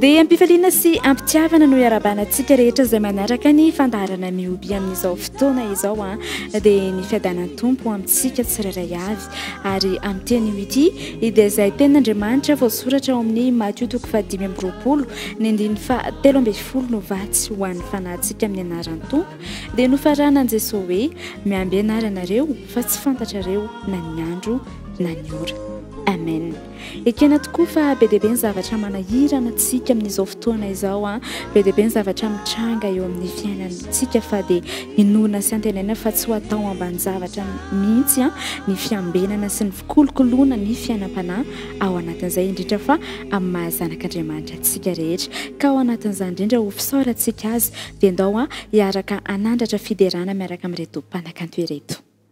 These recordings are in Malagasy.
Dia am-pifaliana sy am-pitiavana no iarahabana antsika rehetra izay manaraka ny fandaharana Mihoby amin'izao fotoana izao an! Dia ny fiadanan'ny Tompo amintsika tsirairay avy. Ary amin'ny tenio ity dia izay tenin'Andriamanitra voasoratra ao amin'ny Matio toko fahadimy amby roapolo ny andininy fahatelo ambin'ny folo no vatsy ho an'ny fanahintsika amin'ny anaran'ny Tompo dia nofaranan'i Jesoa hoe, Miamby anarana reo fa tsy fantatrareo na ny andro na ny ora. Amen. Ekena tokoa fa be dia be ny zavatra manahirana antsika amin'izao fotoana izao. Be dia be ny zavatra mitranga eo amin'ny fiainantsika fa dia inoana sy antenaina fa tsy ho atao ambanin-javatra mihitsy ny fiambenana sy ny fikolokoloana ny fiainam-panahy ao anatin'izay, indrindra fa amin'ny maha zanak'Andriamanitra antsika rehetra. Ka ao anatin'izany indrindra ho fisaorantsika azy dia ndao hiaraka hanandratra fiderana miaraka amin'ireto mpanakanto ireto.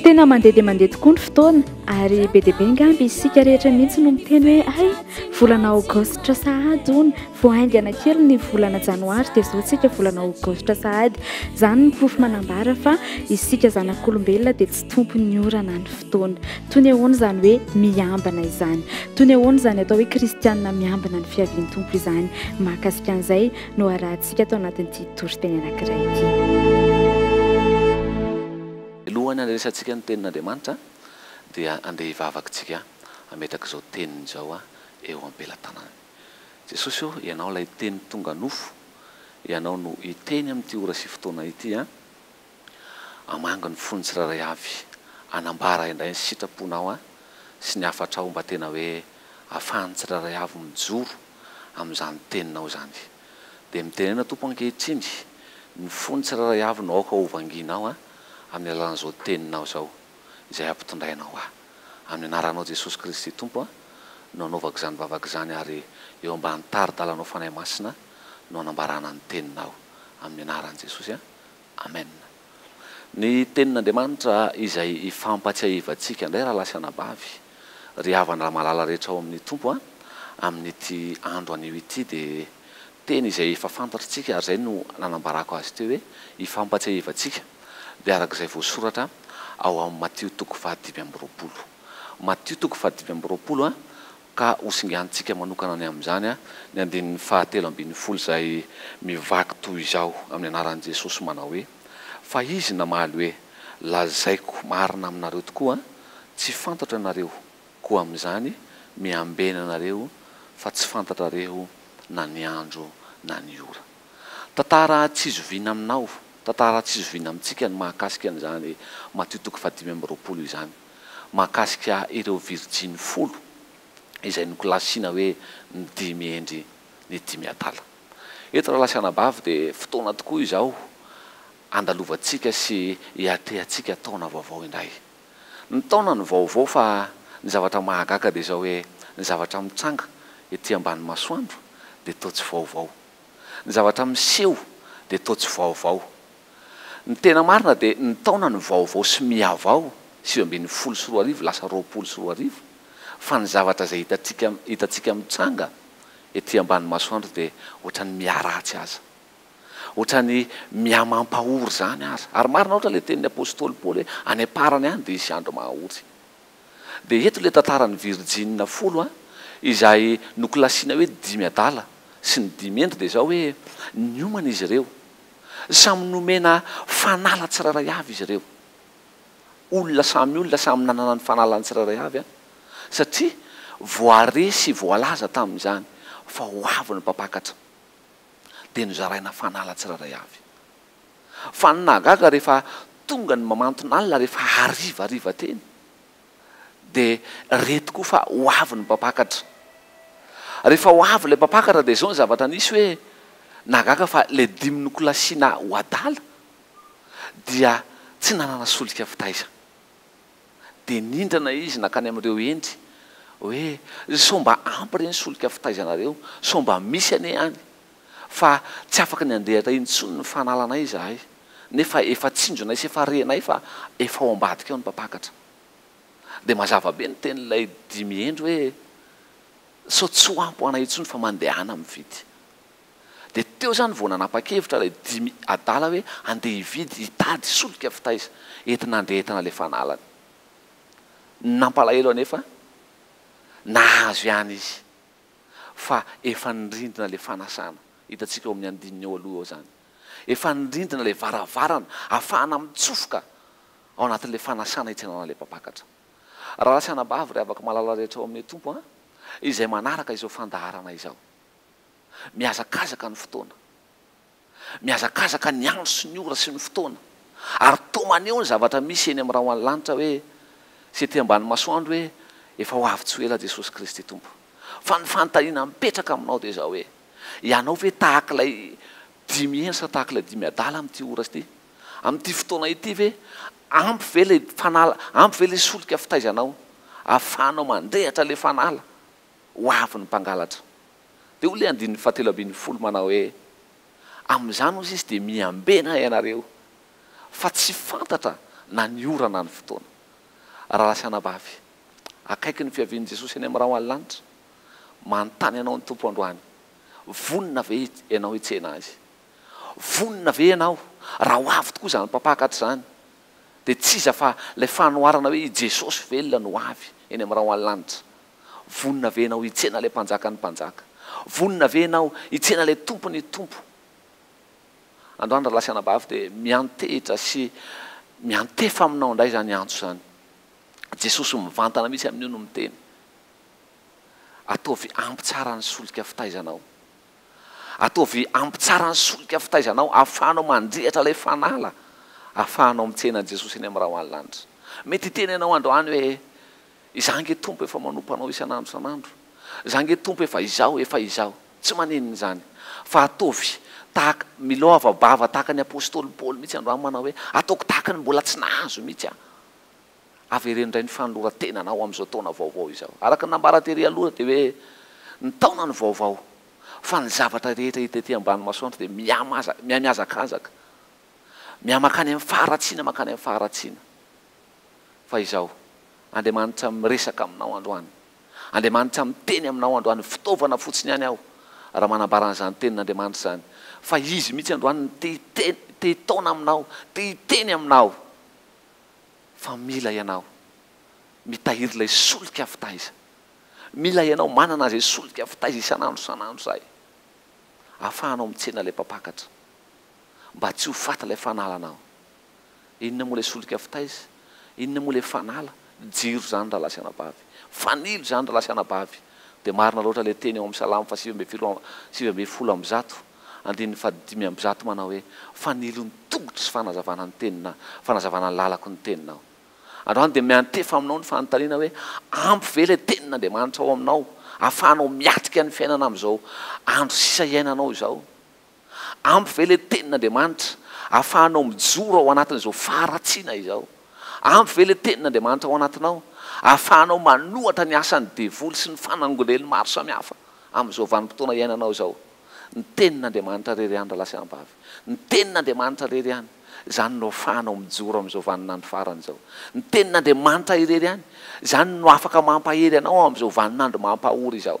Tena mandeha dia mandeha tokoa ny fotoana ary be dia be angamba isika rehetra mihitsy no miteny hoe hay, volana aogositra sahady hono, vao haingana kely ny volana janoary dia izao isika volana aogositra sahady. Izany no porofo manambara fa isika zanak'olombelona dia tsy tompon'ny ora na ny fotoana. Toy ny ahoana izany hoe miambina izany? Toy ny ahoana izany atao hoe kristiana miambina ny fiavian'ny Tompo izany? Mahakasika an'izay no harahantsika tao anatin'ity toriteny anankiray ity. Mialohan'ny handrenesantsika ny Tenin'Andriamanitra dia andeha hivavaka tsika hametraka izao teniny izao eo am-pelatanany. Jesosy ô, Ianao ilay Teny tonga nofo, Ianao no hiteny amin'ity ora sy fotoana ity. Hamangy ny fon'ny tsirairay avy hanambara indray ny sitraponao sy ny hafatrao mba tena hoe hahafahan'ny tsirairay avy mijoro amin'izany Teninao izany. Dia mitenena Tompo ankehitriny, ny fony tsirairay avy no aoka hovangianao an, amin'ny alalan'izao teninao izao, izay hampitondrainao ahy. Amin'ny anaranao Jesosy Kristy Tompo an, no anaovako izany vavaka izany ary eo ambany tari-dalanao Fanahy Masina no anambarana ny teninao. Amin'ny anaran'i Jesosy an. Amen. Ny tenin'Andriamanitra izay hifampatsiahivantsika indray rahalahy sy anabavy. Ry havana Ramalala rehetra ao amin'ny Tompo a, amin'ity andro anio ity dia teny izay efa fantatr'tsika ary izay no nanambarako azy teo hoe hifampatsiahivantsika dia arak'izay voasoratra ao amin'ny Matio toko faha dimy amby roapolo. Matio toko faha dimy amby roapolo a, ka hosinganintsika manokana ny amin'izany ny andininy fahatelo ambin'ny folo izay mivaky toy izao amin'ny anaran'i Jesosy manao hoe, Fa izy namaly hoe, Lazaiko marina aminareo tokoa, tsy fantatra ianareo, koa amin'izany miambena ianareo fa tsy fantatrareo na ny andro na ny ora. Tantara tsy zoviana aminao, tantara tsy zoviana amintsika ny mahakasika an'izany Matio toko fahadimy amby roapolo izany. mahakasika ireo virjiny folo izay nokilasina hoe ny dimy hendry ny dimy adala. Eto rahalahy sy anabavy dia fotoana tokoa izao handalovantsika sy hiatehantsika taona vaovao indray. Ny taona no vaovao fa ny zavatra mahagaga dia izao hoe ny zavatra mitranga ety ambany masoandro dia toa tsy vaovao. Ny zavatra miseho dia toa tsy vaovao Ny tena marina dia ny taona no vaovao sy mihavao, sivy ambin'ny folo sy roa arivo lasa roapolo sy roa arivo, fa ny zavatra izay hitantsika hitantsika mitranga ety ambany masoandro dia ohatran'ny miharatsy aza. Ohatran'ny mihamampahory izany aza. Ary marina loatra ilay tenin'ny apostoly Paoly hoe any am-parany any dia hisy andro mahahory. Dia eto ilay tantaran'ny virjinina folo a, izay nokilasiana hoe dimy adala sy ny dimy hendry dia izao hoe, niomana izy ireo Samy nomena fanala tsirairay avy izy ireo. Olona samy olona samy nanana ny fanalany tsirairay avy an! Satria voaresy sy voalaza tamin'izany fa ho avy ny mpampakatra. Dia nozaraina fanala tsirairay avy. Fa ny nahagaga rehefa tonga ny mamanton'alina rehefa harivariva teny. dia reto koa fa ho avy ny mpampakatra. Rehefa ho avy ilay mpampakatra dia izao ny zavatra nisy hoe nahagaga fa ilay dimy nokolasiana ho adala dia tsy nanana solika fitaiza. Dia nindrana izy nankany amin'ireo hendry hoe sao mba ampy ireny solika fitaizanareo, sao mba misy anie any. fa tsy afaka ny handehatra intsony ny fanalanay izahay nefa efa tsinjonay sy efa renay fa efa ao ambadika ao ny mpampakatra. Dia mazava be ny tenin'ilay dimy hendry hoe, sao tsy ho ampy ho anay intsony fa mandehana mividy. Dia teo izany vao nanapa-kevitra ilay dimy adala hoe handeha hividy, hitady solika fitaiza entina handrehetana ilay fanalany. Ny nampalahelo anefa, nahazo ihany izy. fa efa nirindrina ilay fanasana, hitantsika ao amin'ny andininy eo aloha eo izany. Efa nirindrina ilay varavarana ahafahana mitsofoka ao anatin'ilay fanasana hitsenana ilay mpampakatra. Rahalahy sy anabavy ry havako malala rehetra ao amin'ny Tompo an, izay manaraka izao fandaharana izao. Mihazakazaka ny fotoana. Mihazakazaka ny andro sy ny ora sy ny fotoana, ary toa maneho ny zavatra misy eny amin'ny rahon'ny lanitra hoe, sy ety ambany masoandro hoe, Efa ho avy tsy ho ela Jesosy Kristy Tompo. Fa ny fanontaniana mipetraka aminao dia izao hoe, Ianao ve tahaka ilay dimy heny sa tahaka ilay dimy adala amin'ity ora ity, amin'ity fotoana ity ve? Ampy ve ilay fanala, ampy ve ilay solika fitaizanao ahafahanao mandrehitra ilay fanala? ho avy ny mpangalatra. Dia hoy ilay andininy fahatelo ambin'ny folo manao hoe, Amin'izany, hozy izy, dia miambena ianareo, fa tsy fantatra na ny ora na ny fotoana. Rahalahy sy anabavy, akaiky ny fiavian'i Jesosy any amin'ny ra ho any lanitra. Manontany anao ny Tompo androany, Vonona ve ianao hitsena Azy? Vonona ve ianao, raha ho avy tokoa izany mpampakatra izany? Dia tsy iza fa ilay fanoharana hoe i Jesosy velona no ho avy eny amin'ny ra ho any lanitra. Vonona ve ianao hitsena ilay Mpanjakan'ny mpanjaka? Vonona ve ianao hitsena ilay Tompon'ny tompo? Androany rahalahy sy anabavy dia miantehitra sy miantefa aminao indray izany antso izany. Jesosy mivantana mihitsy amin'io no miteny, Ataovy ampy tsara ny solika fitaizanao. Ataovy ampy tsara ny solika fitaizanao ahafahanao mandrehitra ilay fanala, ahafahanao mitsena an'i Jesosy eny amin'ny Raoalinandro. Mety hiteny ianao androany hoe, Izaho ange Tompo efa manompo Anao isan'andro isan'andro. Izaho ange Tompo efa izao, efa izao. Tsy manenina izany. Fa ataovy tahaka, milova bava tahaka ny Apostoly Paoly mihitsy androany manao hoe, ataoko tahaka ny mbola tsy nahazo mihitsy aho. Avero indray ny fanoloran-tenanao amin'izao taona vaovao izao. Araka ny nambara tery aloha dia hoe, ny taona no vaovao. Fa ny zavatra rehetra hita ety ambany masoandro dia mihamihazakazaka. Mihamakany amin'ny faharatsiana mankany amin'ny faharatsiana. fa izao, Andriamanitra miresaka aminao androany. Andriamanitra miteny aminao androany. Fitaovana fotsiny ihany aho raha manambara an'izany Tenin'Andriamanitra izany. Fa Izy mihitsy androany no te hiteny, te hitaona aminao, te hiteny aminao fa mila ianao mitahiry ilay solika fitaiza. Mila ianao manana izay solika fitaiza isan'andro isan'andro izay ahafahanao mitsena ilay Mpampakatra mba tsy ho faty ilay fanalanao. Inona moa ilay solika fitaiza? Inona moa ilay fanala? Jiro izany rahalahy sy anabavy. Fanilo izany rahalahy sy anabavy. Dia marina loatra ilay teny ao amin'ny Salamo fahasivy ambin'ny folo amby sivy ambin'ny folo amby zato, andininy fahadimy amby zato manao hoe, Fanilo ny tongotro sy fanazavana ny teninao, fanazavana ny lalako ny teninao. Androany dia miantefa aminao ny fanontaniana hoe, ampy ve ilay tenin'Andriamanitra ao aminao ahafahanao miatrika ny fiainana amin'izao andro sisa iainanao izao? Ampivelo ny Tenin'Andriamanitra ahafahanao mijoro ao anatin'izao faharatsiana izao. Ampivelo ny Tenin'Andriamanitra ao anatinao ahafahanao manohatra ny asan'ny devoly sy ny fanangoleliny maro samihafa amin'izao vanim-potoana iainanao izao. Ny Tenin'Andriamanitra irery ihany rahalahy sy anabavy. Ny Tenin'Andriamanitra irery ihany. Izany no ahafahanao mijoro amin'izao vanin'andro farany izao. Ny Tenin'Andriamanitra irery ihany. Izany no afaka mampahery anao amin'izao vanin'andro mampahory izao.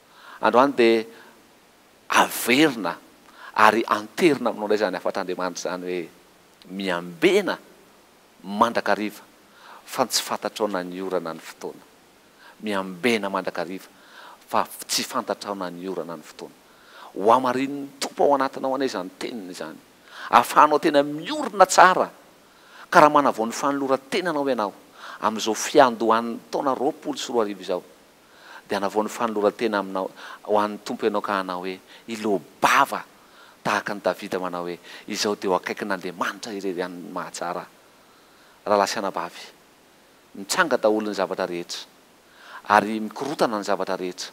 Androany dia averina ary anterina aminao indray izany hafatr'Andriamanitra izany hoe miambena mandrakariva fa tsy fantatrao na ny ora na ny fotoana. Miambena mandrakariva fa tsy fantatrao na ny ora na ny fotoana. Hohamarinin'ny Tompo ao anatinao anie izany teniny izany. Ahafahanao tena miorina tsara ka raha manavao ny fanoloran-tenanao ianao amin'izao fiandohan'ny taona roapolo sy roa arivo izao dia hanavao ny fanoloran-tena aminao ho an'ny Tompo ianao ka hanao hoe, Hiloa-bava tahaka an'i Davida manao hoe, Izaho dia eo akaikin'Andriamanitra irery ihany no mahatsara ahy. Rahalahy sy anabavy, mitsanga daholo ny zavatra rehetra, ary mikorontana ny zavatra rehetra,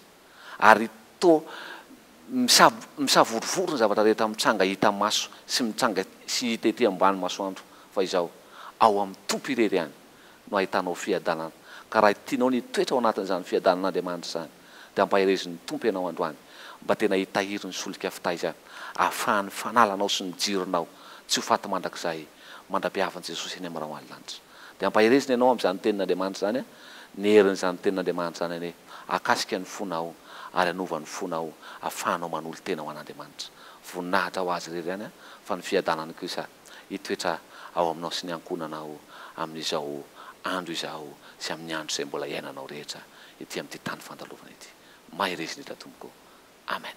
ary toa misavorovoro ny zavatra rehetra mitsanga hita maso sy mitsanga sy hita ety ambany masoandro, fa izao, ao amin'ny Tompo irery ihany. no ahitanao fiadanana, ka raha tianao ny hitoetra ao anatin'izany fiadanan'Andriamanitra izany, dia ampaherezin'ny Tompo ianao androany, mba tena hitahiry ny solika fitaizana, ahafahan'ny fanalanao sy ny jironao tsy ho faty mandrakizay, mandra-piahavan'i Jesosy eny amin'ny rahona any lanitra. Dia ampaherezina ianao amin'izany Tenin'Andriamanitra izany an, ny herin'izany Tenin'Andriamanitra izany anie, hakasika ny fonao, ary hanova ny fonao, ahafahanao manolo-tena ho an'Andriamanitra. Voninahitra ho Azy irery ihany an, fa ny fiadanan'i Kristy. hitoetra ao aminao sy ny ankohonanao amin'izao andro izao sy amin'ny andro izay mbola hiainanao rehetra ety amin'ity tany fandalovana ity. Mahereznyra tompoko. Amen.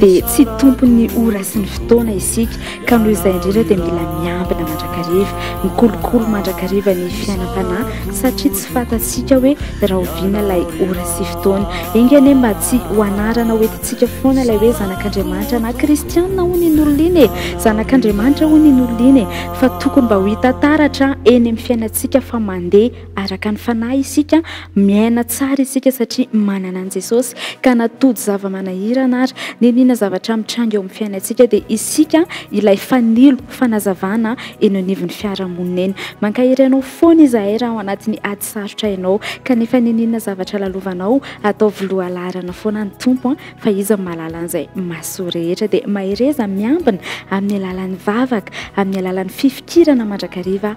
dia tsy tompon'ny ora sy ny fotoana isika ka noho izay indrindra dia mila miambina mandrakariva mikolokolo mandrakariva ny fiainam-panahy satria tsy fantatsika hoe rahoviana ilay ora sy fotoana engene mba tsy ho anarana hoentintsika foana ilay hoe zanak'andriamanitra na kristiana ho ny nololiana e zanak'andriamanitra ho ny nololiana e fa tokony mba ho hita taratra eny amin'ny fiainantsika fa mandeha Araka ny fanahy isika, miaina tsara isika satria manana an'i Jesosy ka na tojo zava-manahirana ary niniana zavatra mitranga eo amin'ny fiainantsika dia isika ilay fanilo, fanazavana eny anivon'ny fiarahamonina eny. Mankahery anao foana izahay raha ao anatin'ny ady sarotra ianao kanefa niniana zavatra lalovanao, ataovy lohalaharana foana ny Tompo fa Izy no mahalala an'izay mahasoa rehetra dia mahereza miambina amin'ny alalan'ny vavaka, amin'ny alalan'ny fifikirana mandrakariva.